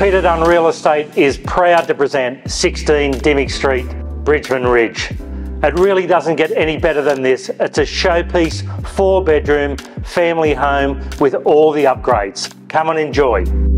Peter Dunn Real Estate is proud to present 16 Dimmock Street, Bridgman Ridge. It really doesn't get any better than this. It's a showpiece, four bedroom, family home with all the upgrades. Come and enjoy.